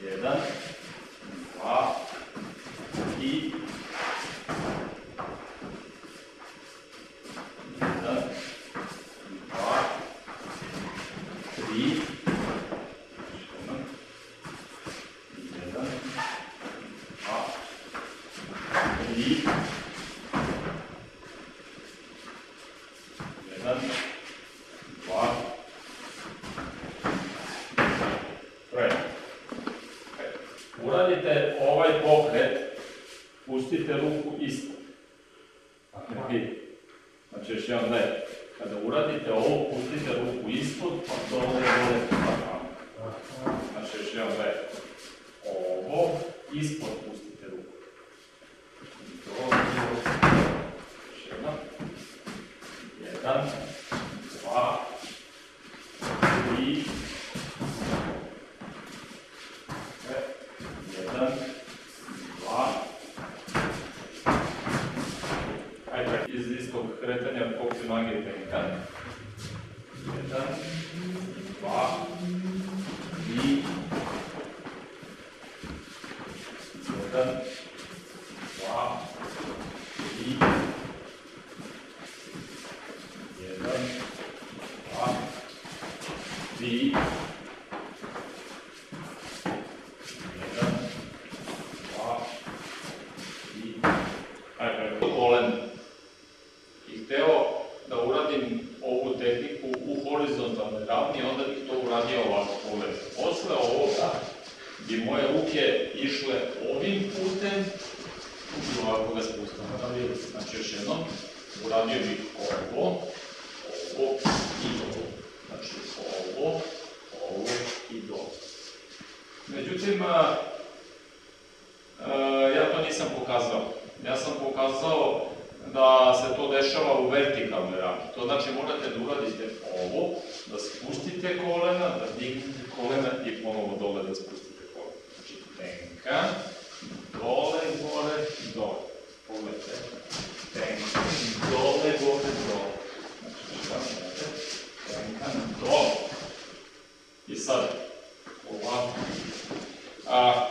1 Uradite ovaj pokret, pustite ruku ispod. Vidi. Znači još jedan led. Kada uradite ovo, pustite ruku ispod, pa dole, dole, pa tamo. Znači još jedan led. Ovo, ispod pustite ruku. Dole, dole. Još jedna. Jedan, dva, tri, jedan, dva, ajde, iz istog kretanja pokri noge i tenka. Jedan, dva, tri, jedan, dva, tri, jedan, dva, tri, jedan, dva, tri, ajde, kolen. I hteo da uradim ovu tehniku u horizontalnoj ravni, onda bih to uradio ovako pogled. Posle ovoga bi moje ruke išle ovim putem, i ovako ga spustam. Znači još jednom, uradio bih ovo, ovo i ovo. Znači ovo, ovo i dole. Međutim, ja to nisam pokazao. Ja sam pokazao da se to dešava u vertikalnoj ravni. To znači morate da uradite ovo, da spustite kolena, da dignete kolena i ponovo dole da spustite tenka, dole, gore, dole. Pogledajte. Tenka, dole, gore, dole. Znači, šta znate? Tenka, dole. I sad, ovako. A,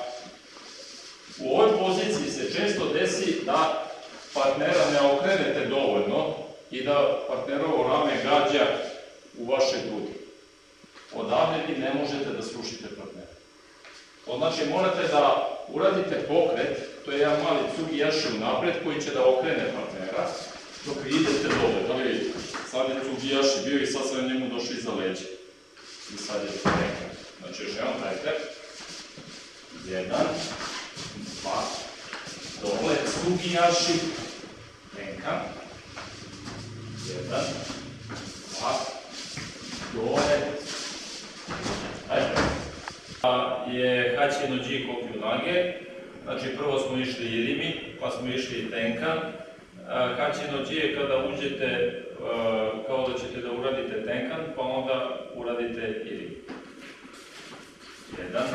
u ovoj poziciji se često desi da partnera ne okrenete dovoljno i da partnerovo rame gađa u vaše grudi. Odavde vi ne možete da srušite partnera. Znači morate da uradite pokret, to je jedan mali cugi jaše u napred koji će da okrene partnera, dok vi idete dole. Da li? Sad je cugi jaši bio i sad sam njemu došao iza leđa. I sad je nekak. Znači još jedan dajte. Jedan, dva, dole, cugijaši, tenka, jedan, H1 G kopiju nage, znači prvo smo išli Irimi, pa smo išli Tenkan. E, H1 G je kada uđete e, kao da ćete da uradite Tenkan, pa onda uradite Irim. Jedan,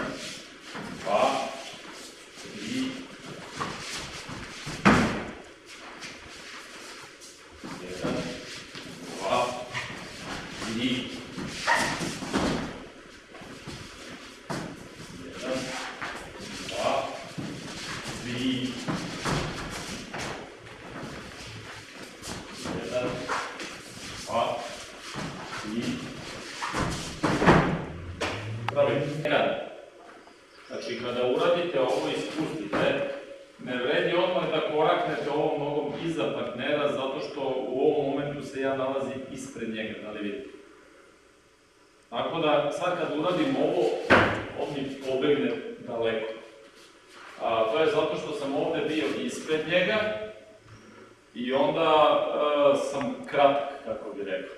dva, Znači, kada uradite ovo i spustite, ne vredi odmah da koraknete ovom nogom iza partnera, zato što u ovom momentu se ja nalazim ispred njega, da li vidite? Tako da, sad kad uradim ovo, on mi pobegne daleko. To je zato što sam ovde bio ispred njega i onda a, sam kratak, kako bi rekao.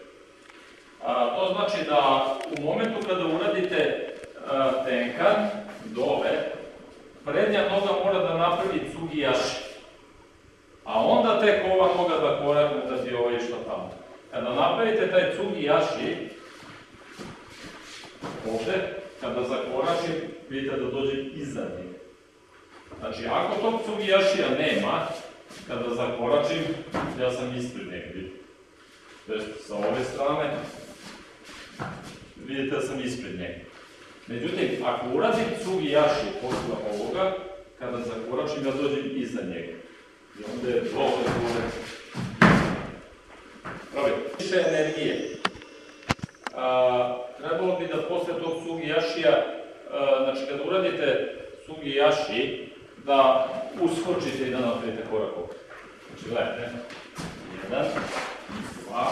To znači da u momentu kada uradite a, tenkan, dole, prednja noga mora da napravi cugijaši. A onda tek ova noga da korakne da bi ovo išla tamo. Kada napravite taj cugijaši, ovde, kada zakoračim, vidite da dođe iza njega. Znači, ako tog cugijašija nema, kada zakoračim, ja sam ispred. To jest, sa ove strane, vidite da sam ispred njega. Međutim, ako uradim cugi jaši posle ovoga, kada zakoračim, ja dođem iza njega. I onda je dole, dole. Pravi. Više energije. A, trebalo bi da posle tog sugi jašija, a, znači kada uradite sugi jaši, da uskočite i da napravite korak ovdje. Znači gledajte, jedan, dva,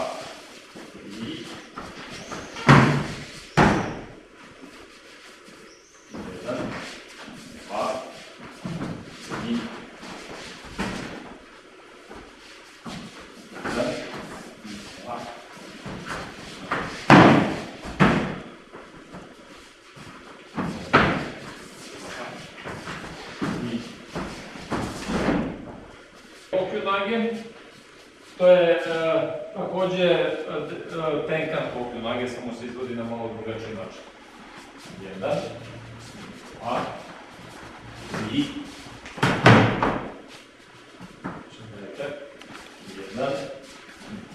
tri, jedan, dva, tri, jedan, dva, tri, Okjunagen, to je e, također e, tenkan okjunagen, samo se izvodi na malo drugačiji način. Jedan, dva, tri, čekajte, jedan,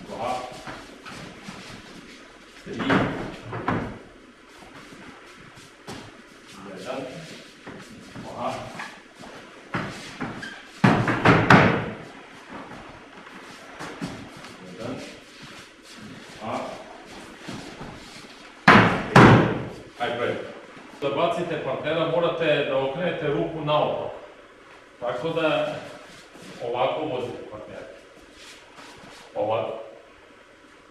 dva, tri, jedan, dva, jedan, dva, Aj, pred. Da bacite partnera, morate da okrenete ruku naopako. Tako da ovako vozite partnera. Ovako.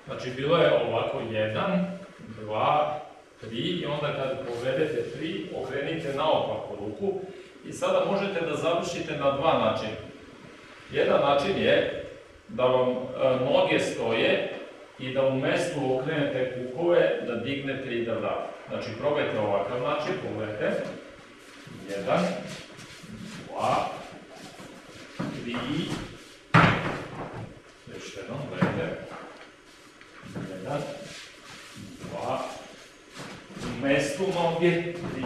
Znači, bilo je ovako jedan, dva, tri i onda kad povedete tri, okrenite naopako ruku i sada možete da završite na dva načina. Jedan način je da vam e, noge stoje i da u mestu okrenete kukove, da dignete i da vratite. Znači, probajte ovakav način, pogledajte. Jedan, dva, tri, još jednom, gledajte. Jedan, dva, u mestu noge, tri,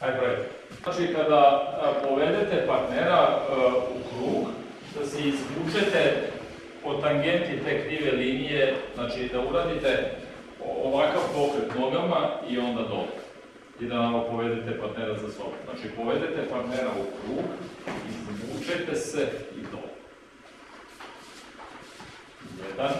Ajde, brojite. Znači, kada povedete partnera u krug, da se izvučete po tangenti te krive linije, znači da uradite ovakav pokret nogama i onda dole. I da nam povedete partnera za sobom. Znači, povedete partnera u krug, izvučete se i dole. Jedan,